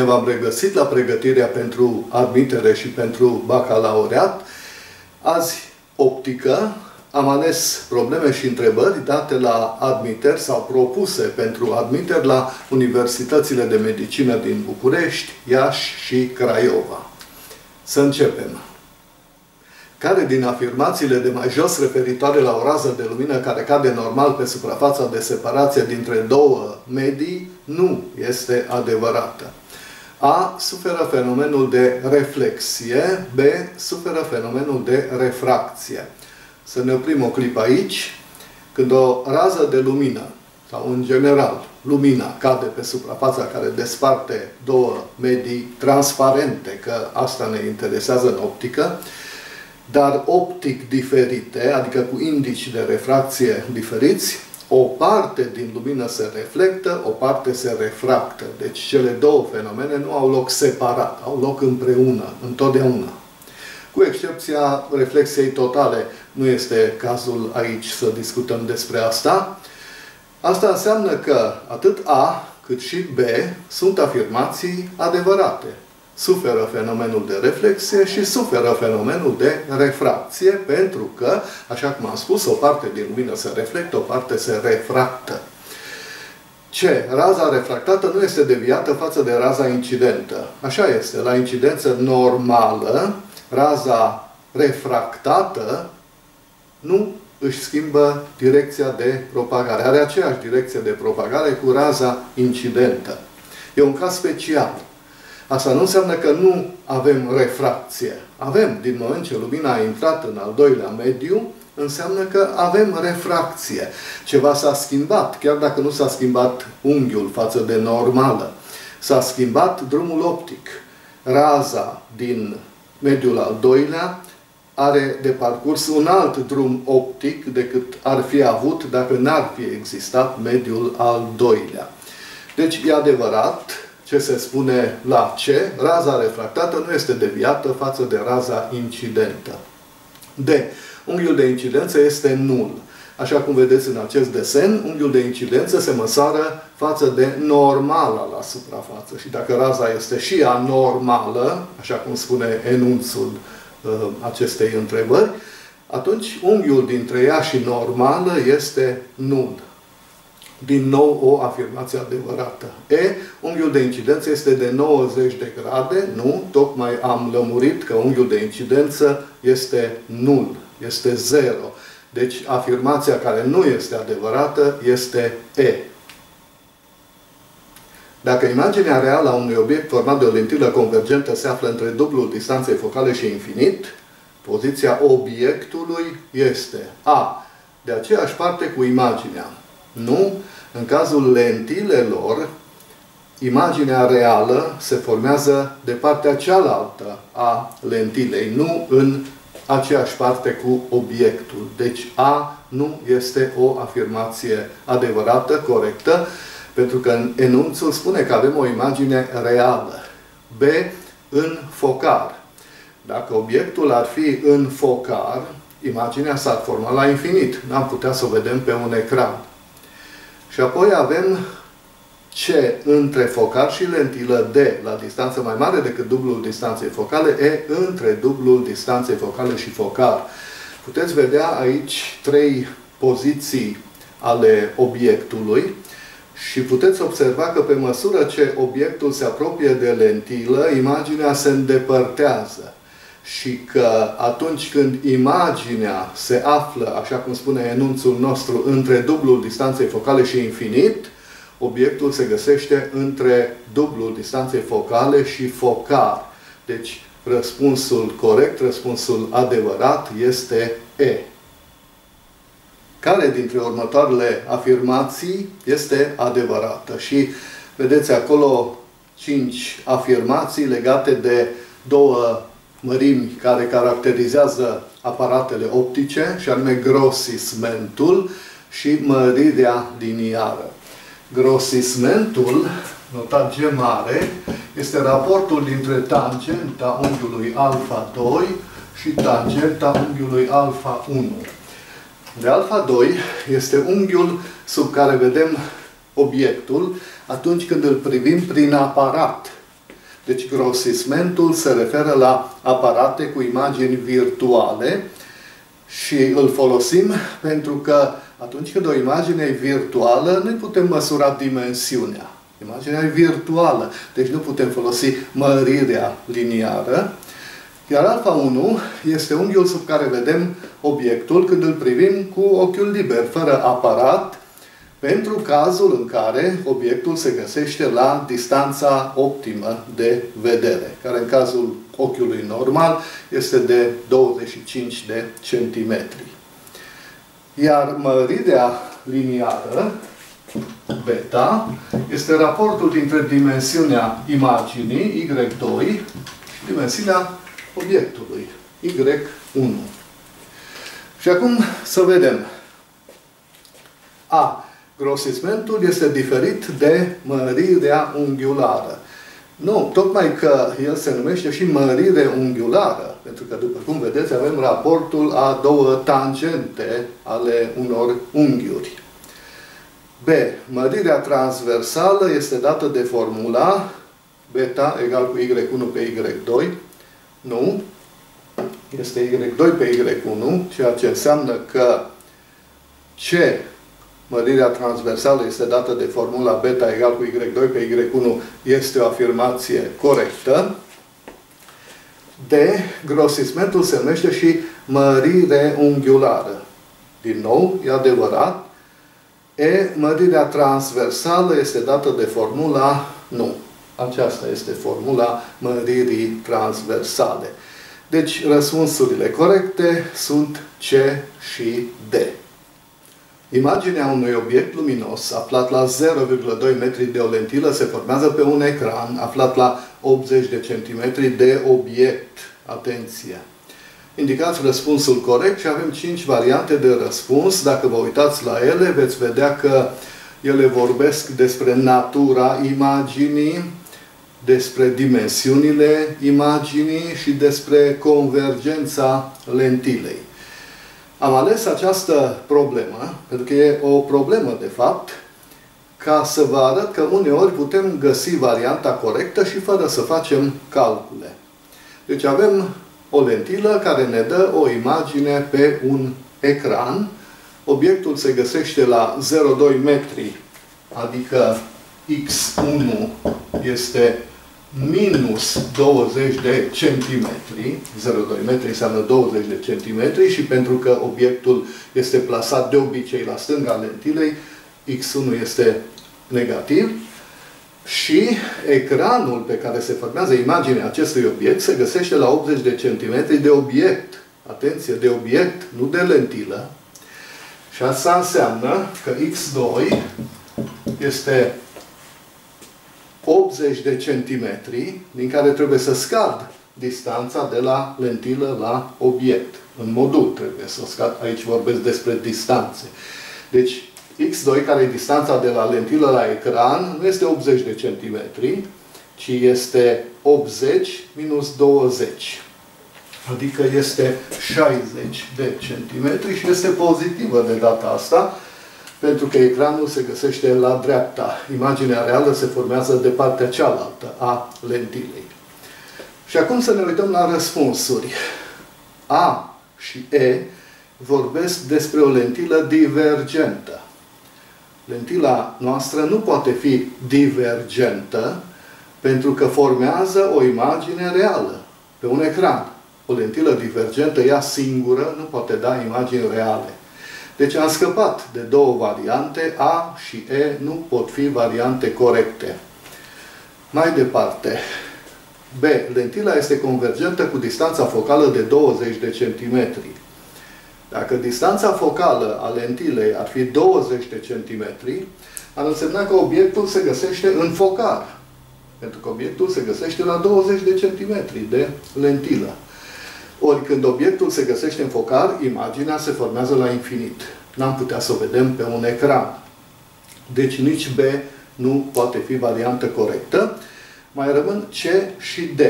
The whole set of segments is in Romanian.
Bine v-am regăsit la pregătirea pentru admitere și pentru bacalaureat. Azi, optică. Am ales probleme și întrebări date la admiteri sau propuse pentru admiteri la Universitățile de Medicină din București, Iași și Craiova. Să începem. Care din afirmațiile de mai jos referitoare la o rază de lumină care cade normal pe suprafața de separație dintre două medii nu este adevărată? A. Suferă fenomenul de reflexie. B. Suferă fenomenul de refracție. Să ne oprim o clipă aici. Când o rază de lumină, sau în general, lumina cade pe suprafața care desparte două medii transparente, că asta ne interesează în optică, dar optic diferite, adică cu indici de refracție diferiți, o parte din lumină se reflectă, o parte se refractă. Deci cele două fenomene nu au loc separat, au loc împreună, întotdeauna. Cu excepția reflexiei totale, nu este cazul aici să discutăm despre asta. Asta înseamnă că atât A cât și B sunt afirmații adevărate suferă fenomenul de reflexie și suferă fenomenul de refracție, pentru că, așa cum am spus, o parte din lumină se reflectă, o parte se refractă. Ce? Raza refractată nu este deviată față de raza incidentă. Așa este. La incidență normală, raza refractată nu își schimbă direcția de propagare. Are aceeași direcție de propagare cu raza incidentă. E un caz special. Asta nu înseamnă că nu avem refracție. Avem, din moment ce lumina a intrat în al doilea mediu, înseamnă că avem refracție. Ceva s-a schimbat, chiar dacă nu s-a schimbat unghiul față de normală. S-a schimbat drumul optic. Raza din mediul al doilea are de parcurs un alt drum optic decât ar fi avut dacă n-ar fi existat mediul al doilea. Deci e adevărat ce se spune la ce, raza refractată nu este deviată față de raza incidentă. D. Unghiul de incidență este nul. Așa cum vedeți în acest desen, unghiul de incidență se măsoară față de normala la suprafață. Și dacă raza este și anormală, așa cum spune enunțul uh, acestei întrebări, atunci unghiul dintre ea și normală este nul din nou o afirmație adevărată. E, unghiul de incidență este de 90 de grade, nu, tocmai am lămurit că unghiul de incidență este nul, este zero. Deci afirmația care nu este adevărată este E. Dacă imaginea reală a unui obiect format de o lentilă convergentă se află între dublul distanței focale și infinit, poziția obiectului este A. De aceeași parte cu imaginea. Nu? În cazul lentilelor, imaginea reală se formează de partea cealaltă a lentilei, nu în aceeași parte cu obiectul. Deci A nu este o afirmație adevărată, corectă, pentru că în enunțul spune că avem o imagine reală. B. În focar. Dacă obiectul ar fi în focar, imaginea s-ar forma la infinit. N-am putea să o vedem pe un ecran. Și apoi avem C între focar și lentilă D la distanță mai mare decât dublul distanței focale, E între dublul distanței focale și focar. Puteți vedea aici trei poziții ale obiectului și puteți observa că pe măsură ce obiectul se apropie de lentilă, imaginea se îndepărtează și că atunci când imaginea se află, așa cum spune enunțul nostru, între dublul distanței focale și infinit, obiectul se găsește între dublul distanței focale și focar. Deci, răspunsul corect, răspunsul adevărat este E. Care dintre următoarele afirmații este adevărată? Și vedeți acolo cinci afirmații legate de două mărimi care caracterizează aparatele optice, și anume grosismentul și mărirea liniară. Grosismentul, notat G mare, este raportul dintre tangenta unghiului alfa 2 și tangenta unghiului alfa 1. De alfa 2 este unghiul sub care vedem obiectul atunci când îl privim prin aparat Deci grosismentul se referă la aparate cu imagini virtuale și îl folosim pentru că atunci când o imagine e virtuală, nu putem măsura dimensiunea. Imaginea e virtuală, deci nu putem folosi mărirea liniară. Iar alfa 1 este unghiul sub care vedem obiectul când îl privim cu ochiul liber, fără aparat, pentru cazul în care obiectul se găsește la distanța optimă de vedere, care în cazul ochiului normal este de 25 de centimetri. Iar mărirea liniară, beta, este raportul dintre dimensiunea imaginii, Y2, și dimensiunea obiectului, Y1. Și acum să vedem. A. Grosismentul este diferit de mărirea unghiulară. Nu, tocmai că el se numește și mărire unghiulară, pentru că, după cum vedeți, avem raportul a două tangente ale unor unghiuri. B. Mărirea transversală este dată de formula beta egal cu y1 pe y2. Nu. Este y2 pe y1, ceea ce înseamnă că C mărirea transversală este dată de formula beta egal cu y2 pe y1 este o afirmație corectă. D. Grosismentul se numește și mărire unghiulară. Din nou, e adevărat. E. Mărirea transversală este dată de formula nu. Aceasta este formula măririi transversale. Deci, răspunsurile corecte sunt C și D. Imaginea unui obiect luminos aflat la 0,2 metri de o lentilă se formează pe un ecran aflat la 80 de centimetri de obiect. Atenție! Indicați răspunsul corect și avem 5 variante de răspuns. Dacă vă uitați la ele, veți vedea că ele vorbesc despre natura imaginii, despre dimensiunile imaginii și despre convergența lentilei. Am ales această problemă, pentru că e o problemă, de fapt, ca să vă arăt că uneori putem găsi varianta corectă și fără să facem calcule. Deci avem o lentilă care ne dă o imagine pe un ecran. Obiectul se găsește la 0,2 metri, adică x1 este minus 20 de centimetri, 0,2 metri înseamnă 20 de centimetri și pentru că obiectul este plasat de obicei la stânga lentilei, x1 este negativ și ecranul pe care se formează imaginea acestui obiect se găsește la 80 de centimetri de obiect. Atenție, de obiect, nu de lentilă. Și asta înseamnă că x2 este 80 de centimetri, din care trebuie să scad distanța de la lentilă la obiect. În modul trebuie să scad. Aici vorbesc despre distanțe. Deci, x2, care e distanța de la lentilă la ecran, nu este 80 de centimetri, ci este 80 minus 20. Adică este 60 de centimetri și este pozitivă de data asta, pentru că ecranul se găsește la dreapta. Imaginea reală se formează de partea cealaltă a lentilei. Și acum să ne uităm la răspunsuri. A și E vorbesc despre o lentilă divergentă. Lentila noastră nu poate fi divergentă pentru că formează o imagine reală pe un ecran. O lentilă divergentă, ea singură, nu poate da imagini reale. Deci am scăpat de două variante, A și E nu pot fi variante corecte. Mai departe, B. Lentila este convergentă cu distanța focală de 20 de centimetri. Dacă distanța focală a lentilei ar fi 20 de centimetri, ar însemna că obiectul se găsește în focar. Pentru că obiectul se găsește la 20 de centimetri de lentilă. Ori când obiectul se găsește în focar, imaginea se formează la infinit. N-am putea să o vedem pe un ecran. Deci nici B nu poate fi variantă corectă. Mai rămân C și D.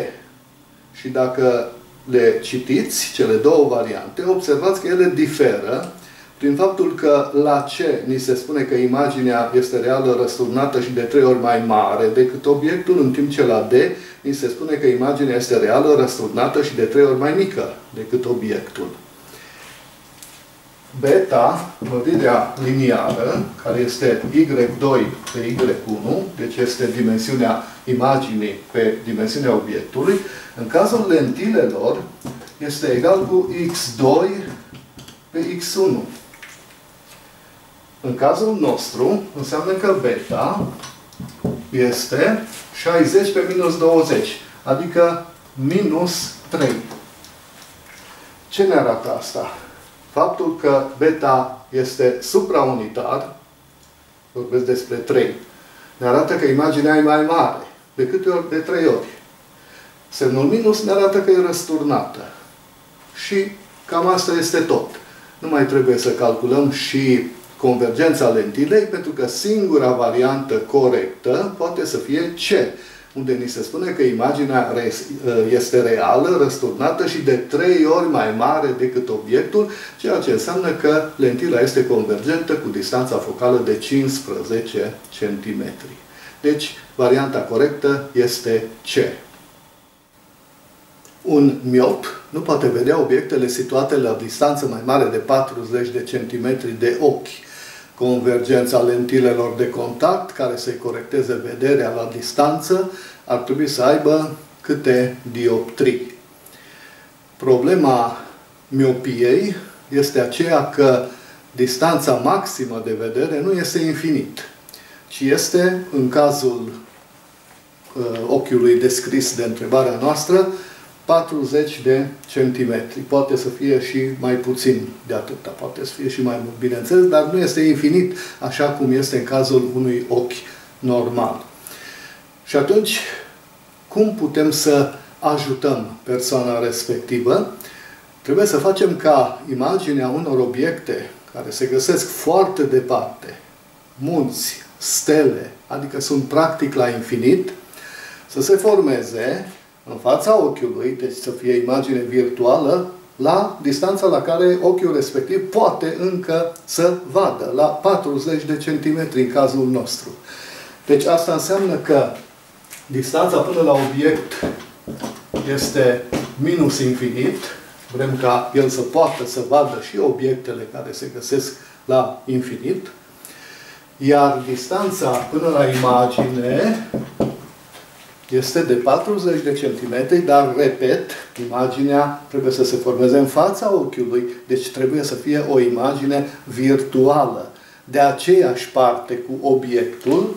Și dacă le citiți, cele două variante, observați că ele diferă, prin faptul că la ce ni se spune că imaginea este reală răsturnată și de trei ori mai mare decât obiectul, în timp ce la D ni se spune că imaginea este reală răsturnată și de trei ori mai mică decât obiectul. Beta, mărirea liniară, care este Y2 pe Y1, deci este dimensiunea imaginii pe dimensiunea obiectului, în cazul lentilelor este egal cu X2 pe X1. În cazul nostru, înseamnă că beta este 60 pe minus 20, adică minus 3. Ce ne arată asta? Faptul că beta este supraunitar, vorbesc despre 3, ne arată că imaginea e mai mare. De câte ori? De 3 ori. Semnul minus ne arată că e răsturnată. Și cam asta este tot. Nu mai trebuie să calculăm și convergența lentilei, pentru că singura variantă corectă poate să fie C, unde ni se spune că imaginea este reală, răsturnată și de trei ori mai mare decât obiectul, ceea ce înseamnă că lentila este convergentă cu distanța focală de 15 cm. Deci, varianta corectă este C. Un miop nu poate vedea obiectele situate la distanță mai mare de 40 de centimetri de ochi convergența lentilelor de contact care să-i corecteze vederea la distanță ar trebui să aibă câte dioptrii. Problema miopiei este aceea că distanța maximă de vedere nu este infinit, ci este, în cazul uh, ochiului descris de întrebarea noastră, 40 de centimetri. Poate să fie și mai puțin de atâta, poate să fie și mai mult, bineînțeles, dar nu este infinit, așa cum este în cazul unui ochi normal. Și atunci, cum putem să ajutăm persoana respectivă? Trebuie să facem ca imaginea unor obiecte care se găsesc foarte departe, munți, stele, adică sunt practic la infinit, să se formeze în fața ochiului, deci să fie imagine virtuală, la distanța la care ochiul respectiv poate încă să vadă, la 40 de centimetri în cazul nostru. Deci asta înseamnă că distanța până la obiect este minus infinit, vrem ca el să poată să vadă și obiectele care se găsesc la infinit, iar distanța până la imagine este de 40 de centimetri, dar, repet, imaginea trebuie să se formeze în fața ochiului, deci trebuie să fie o imagine virtuală, de aceeași parte cu obiectul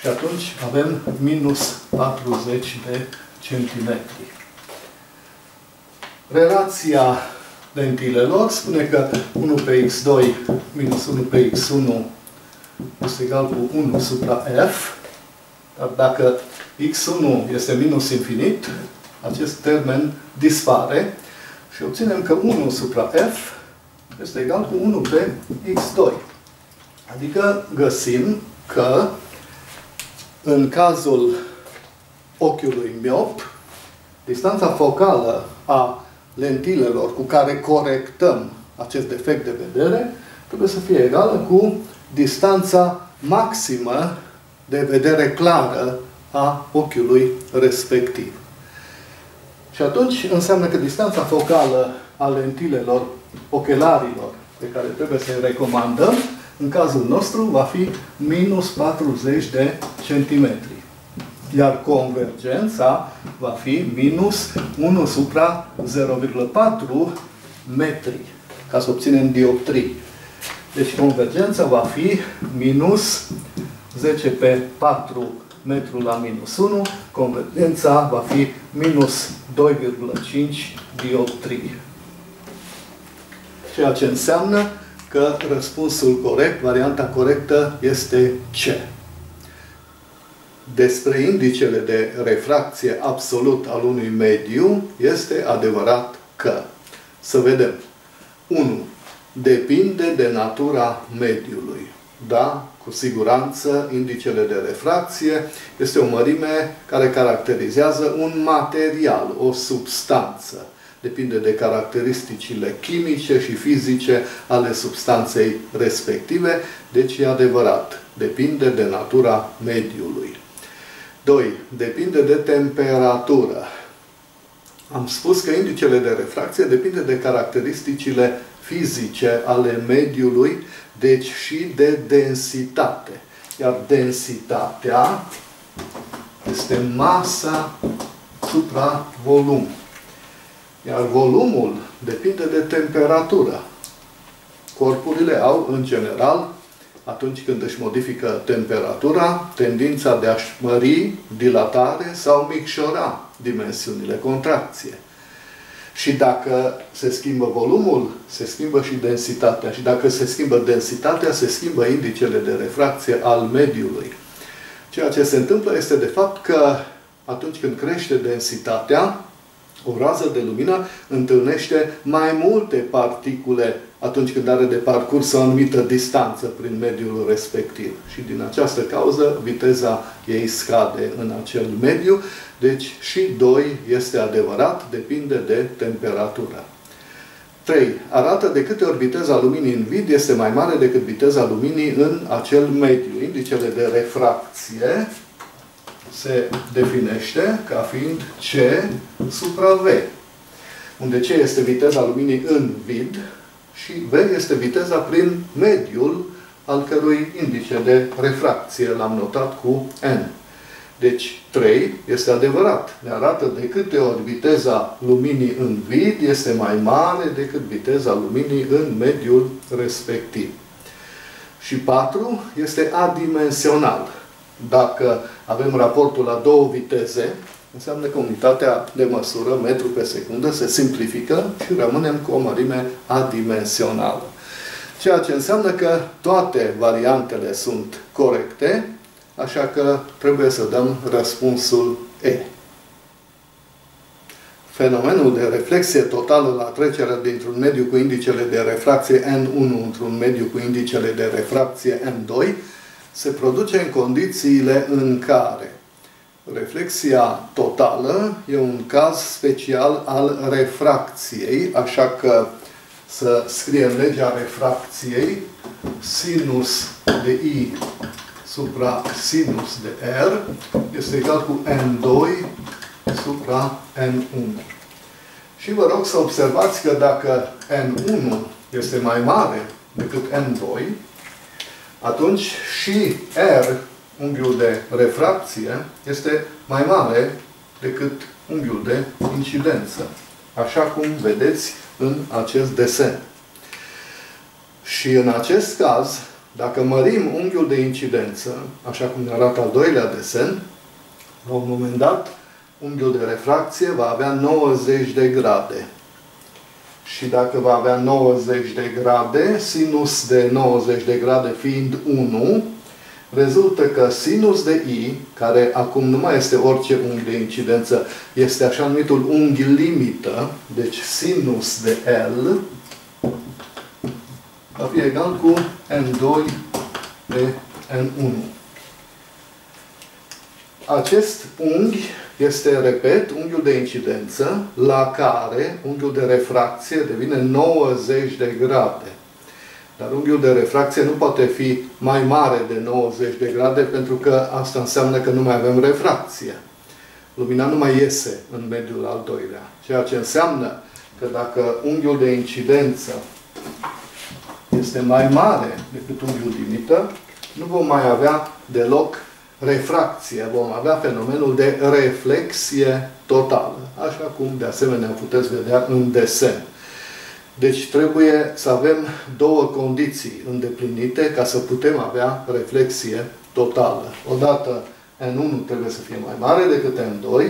și atunci avem minus 40 de centimetri. Relația lentilelor spune că 1 pe x2 minus 1 pe x1 este egal cu 1 supra f, dar dacă x1 este minus infinit, acest termen dispare și obținem că 1 supra f este egal cu 1 pe x2. Adică găsim că în cazul ochiului miop, distanța focală a lentilelor cu care corectăm acest defect de vedere trebuie să fie egală cu distanța maximă de vedere clară a ochiului respectiv. Și atunci înseamnă că distanța focală a lentilelor ochelarilor pe care trebuie să-i recomandăm, în cazul nostru va fi minus 40 de centimetri. Iar convergența va fi minus 1 supra 0,4 metri, ca să obținem dioptrii. Deci convergența va fi minus 10 pe 4 metru la minus 1, convergența va fi minus 2,5 dioptrii. Ceea ce înseamnă că răspunsul corect, varianta corectă, este C. Despre indicele de refracție absolut al unui mediu, este adevărat că. Să vedem. 1. Depinde de natura mediului. Da? Cu siguranță, indicele de refracție este o mărime care caracterizează un material, o substanță. depinde de caracteristicile chimice și fizice ale substanței respective, deci e adevărat, depinde de natura mediului. 2. Depinde de temperatură. Am spus că indicele de refracție depinde de caracteristicile fizice ale mediului, deci și de densitate. Iar densitatea este masa supra volum. Iar volumul depinde de temperatură. Corpurile au, în general, atunci când își modifică temperatura, tendința de a-și mări, dilatare sau micșora dimensiunile, contracție. Și dacă se schimbă volumul, se schimbă și densitatea. Și dacă se schimbă densitatea, se schimbă indicele de refracție al mediului. Ceea ce se întâmplă este de fapt că atunci când crește densitatea, o rază de lumină întâlnește mai multe particule atunci când are de parcurs o anumită distanță prin mediul respectiv. Și din această cauză viteza ei scade în acel mediu, deci și 2 este adevărat, depinde de temperatură. 3. Arată de câte ori viteza luminii în vid este mai mare decât viteza luminii în acel mediu. Indicele de refracție se definește ca fiind C supra V. Unde C este viteza luminii în vid și V este viteza prin mediul al cărui indice de refracție l-am notat cu N. Deci 3 este adevărat. Ne arată de câte ori viteza luminii în vid este mai mare decât viteza luminii în mediul respectiv. Și 4 este adimensional. Dacă avem raportul la două viteze, înseamnă că unitatea de măsură, metru pe secundă, se simplifică și rămânem cu o mărime adimensională. Ceea ce înseamnă că toate variantele sunt corecte, așa că trebuie să dăm răspunsul E. Fenomenul de reflexie totală la trecerea dintr-un mediu cu indicele de refracție N1 într-un mediu cu indicele de refracție N2 se produce în condițiile în care reflexia totală e un caz special al refracției, așa că să scriem legea refracției, sinus de I supra sinus de R este egal cu N2 supra N1. Și vă rog să observați că dacă N1 este mai mare decât N2, atunci și R, unghiul de refracție, este mai mare decât unghiul de incidență. Așa cum vedeți în acest desen. Și în acest caz, dacă mărim unghiul de incidență, așa cum ne arată al doilea desen, la un moment dat, unghiul de refracție va avea 90 de grade și dacă va avea 90 de grade, sinus de 90 de grade fiind 1, rezultă că sinus de I, care acum nu mai este orice unghi de incidență, este așa numitul unghi limită, deci sinus de L, va fi egal cu N2 de N1. Acest unghi este, repet, unghiul de incidență la care unghiul de refracție devine 90 de grade. Dar unghiul de refracție nu poate fi mai mare de 90 de grade pentru că asta înseamnă că nu mai avem refracție. Lumina nu mai iese în mediul al doilea. Ceea ce înseamnă că dacă unghiul de incidență este mai mare decât unghiul limită, nu vom mai avea deloc refracție, vom avea fenomenul de reflexie totală, așa cum de asemenea puteți vedea în desen. Deci trebuie să avem două condiții îndeplinite ca să putem avea reflexie totală. Odată N1 trebuie să fie mai mare decât N2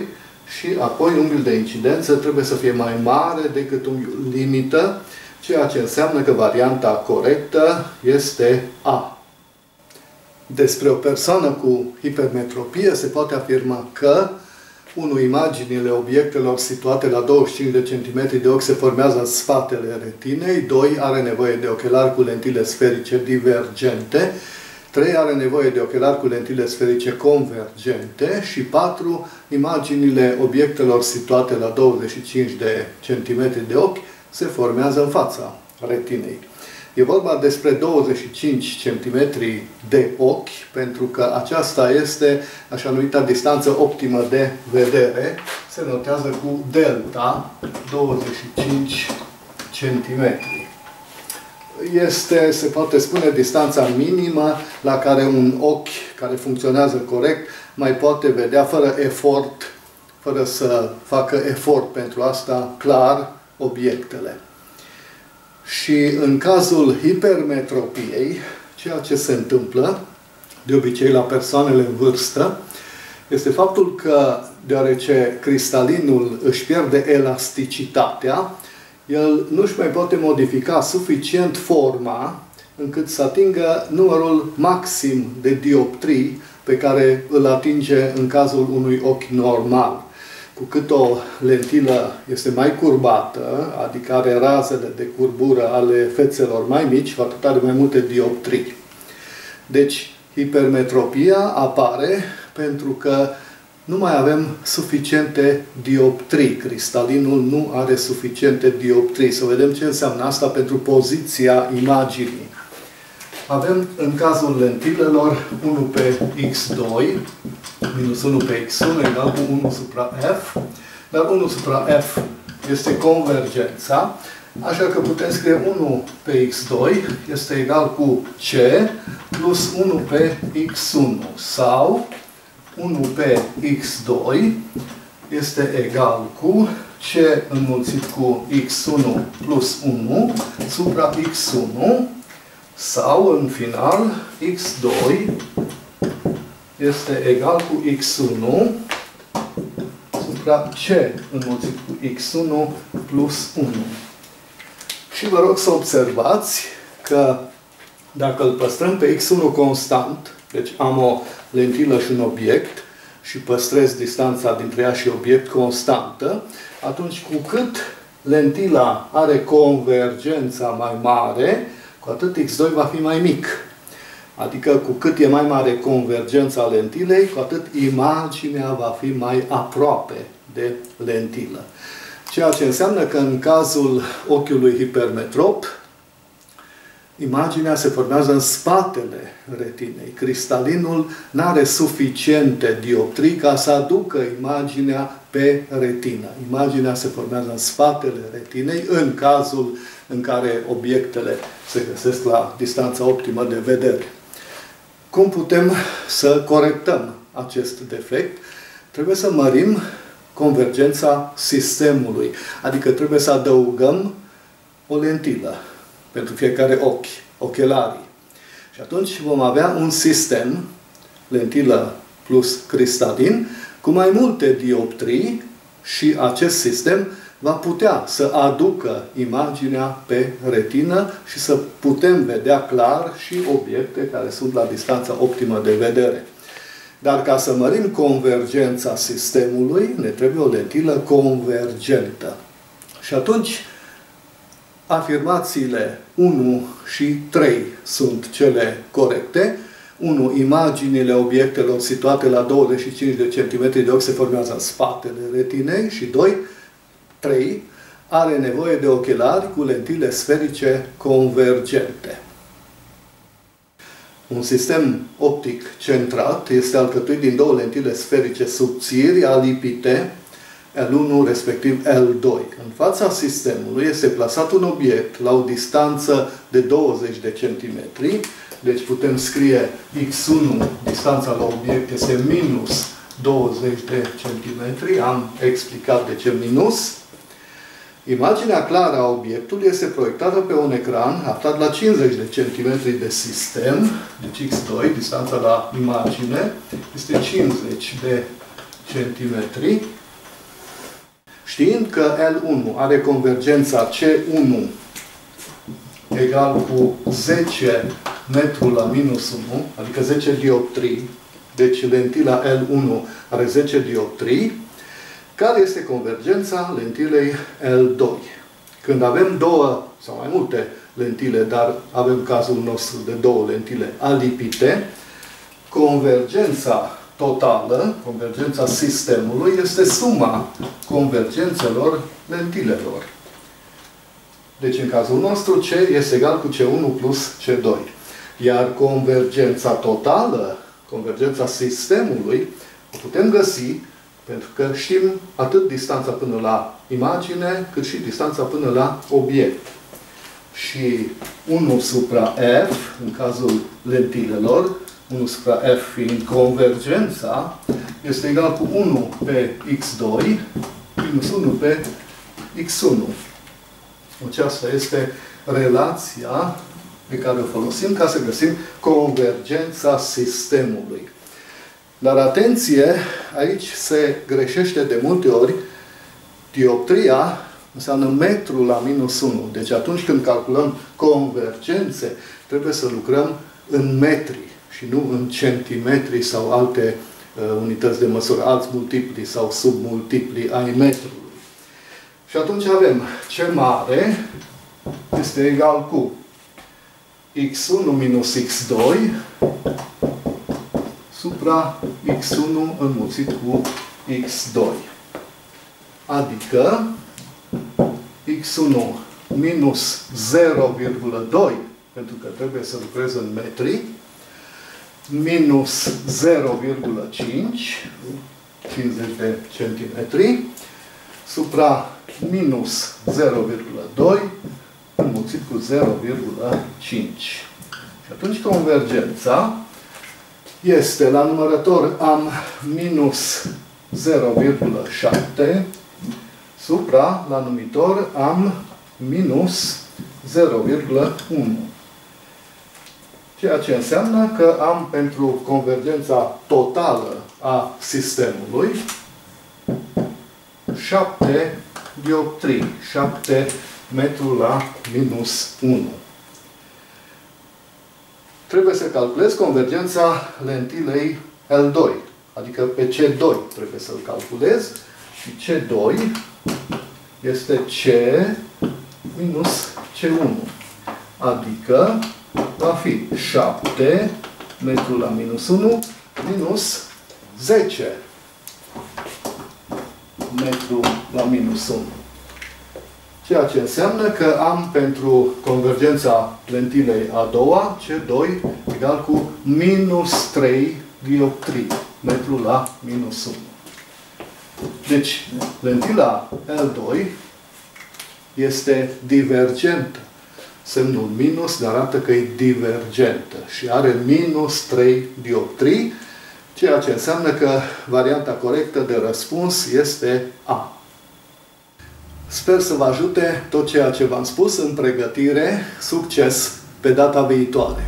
și apoi unghiul de incidență trebuie să fie mai mare decât unghiul limită, ceea ce înseamnă că varianta corectă este A. Despre o persoană cu hipermetropie se poate afirma că unul, imaginile obiectelor situate la 25 de cm de ochi se formează în spatele retinei, 2. Are nevoie de ochelari cu lentile sferice divergente, 3 are nevoie de ochelari cu lentile sferice convergente și 4 imaginile obiectelor situate la 25 de centimetri de ochi se formează în fața retinei. E vorba despre 25 cm de ochi, pentru că aceasta este așa numită distanță optimă de vedere. Se notează cu delta 25 cm. Este, se poate spune, distanța minimă la care un ochi care funcționează corect mai poate vedea fără efort, fără să facă efort pentru asta, clar, obiectele. Și în cazul hipermetropiei, ceea ce se întâmplă, de obicei la persoanele în vârstă, este faptul că, deoarece cristalinul își pierde elasticitatea, el nu își mai poate modifica suficient forma încât să atingă numărul maxim de dioptrii pe care îl atinge în cazul unui ochi normal cu cât o lentilă este mai curbată, adică are razele de curbură ale fețelor mai mici, cu atât are mai multe dioptrii. Deci, hipermetropia apare pentru că nu mai avem suficiente dioptrii. Cristalinul nu are suficiente dioptrii. Să vedem ce înseamnă asta pentru poziția imaginii. Avem în cazul lentilelor 1 pe x2 minus 1 pe x1 egal cu 1 supra f, dar 1 supra f este convergența, așa că putem scrie 1 pe x2 este egal cu c plus 1 pe x1 sau 1 pe x2 este egal cu c înmulțit cu x1 plus 1 supra x1 sau, în final, x2 este egal cu x1 supra c înmulțit cu x1 plus 1. Și vă rog să observați că dacă îl păstrăm pe x1 constant, deci am o lentilă și un obiect și păstrez distanța dintre ea și obiect constantă, atunci cu cât lentila are convergența mai mare, cu atât x2 va fi mai mic. Adică cu cât e mai mare convergența lentilei, cu atât imaginea va fi mai aproape de lentilă. Ceea ce înseamnă că în cazul ochiului hipermetrop, imaginea se formează în spatele retinei. Cristalinul nu are suficiente dioptrii ca să aducă imaginea pe retină. Imaginea se formează în spatele retinei în cazul în care obiectele se găsesc la distanța optimă de vedere. Cum putem să corectăm acest defect? Trebuie să mărim convergența sistemului. Adică trebuie să adăugăm o lentilă pentru fiecare ochi, ochelarii. Și atunci vom avea un sistem, lentilă plus cristalin, cu mai multe dioptrii și acest sistem va putea să aducă imaginea pe retină și să putem vedea clar și obiecte care sunt la distanța optimă de vedere. Dar ca să mărim convergența sistemului, ne trebuie o lentilă convergentă. Și atunci, afirmațiile 1 și 3 sunt cele corecte. 1. Imaginile obiectelor situate la 25 de centimetri de ochi se formează în spatele retinei și 2 3 are nevoie de ochelari cu lentile sferice convergente. Un sistem optic centrat este alcătuit din două lentile sferice subțiri alipite L1 respectiv L2. În fața sistemului este plasat un obiect la o distanță de 20 de centimetri, deci putem scrie x1, distanța la obiect este minus 20 de centimetri, am explicat de ce minus, Imaginea clară a obiectului este proiectată pe un ecran aflat la 50 de centimetri de sistem, deci x2, distanța la imagine, este 50 de centimetri, știind că L1 are convergența C1 egal cu 10 metru la minus 1, adică 10 dioptrii, deci lentila L1 are 10 dioptrii, care este convergența lentilei L2. Când avem două sau mai multe lentile, dar avem cazul nostru de două lentile alipite, convergența totală, convergența sistemului, este suma convergențelor lentilelor. Deci, în cazul nostru, C este egal cu C1 plus C2. Iar convergența totală, convergența sistemului, o putem găsi pentru că știm atât distanța până la imagine, cât și distanța până la obiect. Și 1 supra F, în cazul lentilelor, 1 supra F fiind convergența, este egal cu 1 pe X2 minus 1 pe X1. Aceasta este relația pe care o folosim ca să găsim convergența sistemului. Dar atenție, aici se greșește de multe ori. Dioptria înseamnă metru la minus 1. Deci atunci când calculăm convergențe, trebuie să lucrăm în metri și nu în centimetri sau alte uh, unități de măsură, alți multipli sau submultipli ai metrului. Și atunci avem C mare este egal cu x1 minus x2 supra x1 înmulțit cu x2. Adică x1 minus 0,2 pentru că trebuie să lucrez în metri, minus 0,5, 50 de centimetri, supra minus 0,2 înmulțit cu 0,5. Și atunci convergența este la numărător am minus 0,7 supra la numitor am minus 0,1. Ceea ce înseamnă că am pentru convergența totală a sistemului 7 dioptrii, 7 metru la minus 1 trebuie să calculez convergența lentilei L2. Adică pe C2 trebuie să-l calculez. Și C2 este C minus C1. Adică va fi 7 metru la minus 1 minus 10 metru la minus 1. Ceea ce înseamnă că am pentru convergența lentilei a doua, C2, egal cu minus 3 dioptrii, metru la minus 1. Deci, lentila L2 este divergentă. Semnul minus ne arată că e divergentă și are minus 3 dioptrii, ceea ce înseamnă că varianta corectă de răspuns este A. Sper să vă ajute tot ceea ce v-am spus în pregătire. Succes pe data viitoare!